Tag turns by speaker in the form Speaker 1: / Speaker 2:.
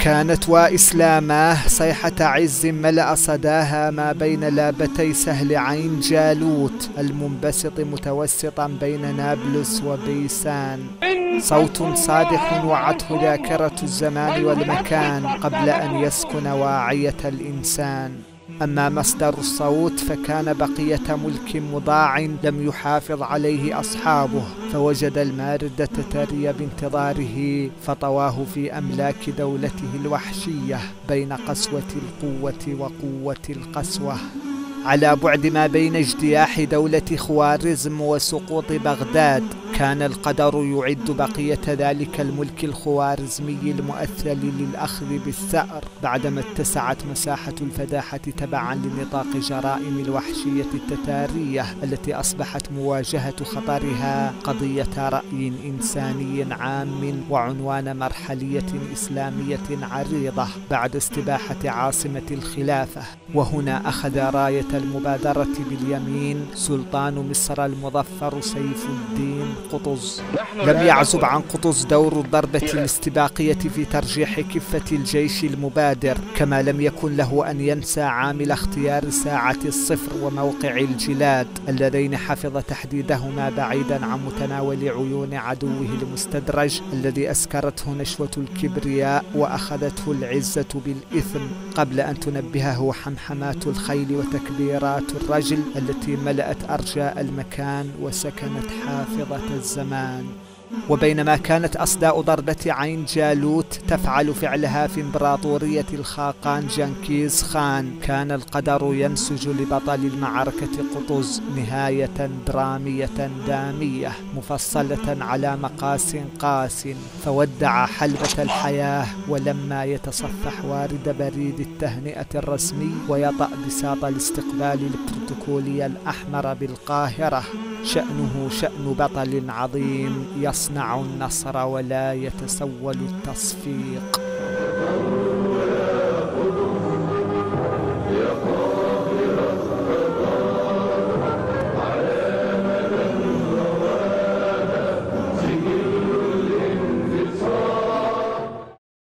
Speaker 1: كانت وإسلاماه صيحة عز ملأ صداها ما بين لابتي سهل عين جالوت المنبسط متوسطا بين نابلس وبيسان. صوت صادق وعته ذاكرة الزمان والمكان قبل أن يسكن واعية الإنسان. أما مصدر الصوت فكان بقية ملك مضاع لم يحافظ عليه أصحابه فوجد الماردة تري بانتظاره فطواه في أملاك دولته الوحشية بين قسوة القوة وقوة القسوة. على بعد ما بين اجتياح دولة خوارزم وسقوط بغداد كان القدر يعد بقية ذلك الملك الخوارزمي المؤثل للأخذ بالثأر بعدما اتسعت مساحة الفداحة تبعا لنطاق جرائم الوحشية التتارية التي أصبحت مواجهة خطرها قضية رأي إنساني عام وعنوان مرحلية إسلامية عريضة بعد استباحة عاصمة الخلافة. وهنا أخذ راية المبادرة باليمين سلطان مصر المظفر سيف الدين قطز. لم يعزب عن قطز دور الضربة الاستباقية في ترجيح كفة الجيش المبادر كما لم يكن له أن ينسى عامل اختيار ساعة الصفر وموقع الجلاد اللذين حفظ تحديدهما بعيدا عن متناول عيون عدوه المستدرج الذي أسكرته نشوة الكبرياء وأخذته العزة بالإثم قبل أن تنبهه حمحمات الخيل وتكبيرات الرجل التي ملأت أرجاء المكان وسكنت حافظة الزمان. وبينما كانت أصداء ضربة عين جالوت تفعل فعلها في إمبراطورية الخاقان جنكيز خان كان القدر ينسج لبطل المعركة قطز نهاية درامية دامية مفصلة على مقاس قاس فودع حلبة الحياة ولما يتصفح وارد بريد التهنئة الرسمي ويطأ بساط الاستقبال البروتوكولي الأحمر بالقاهرة. شأنه شأن بطل عظيم يصنع النصر ولا يتسول التصفيق.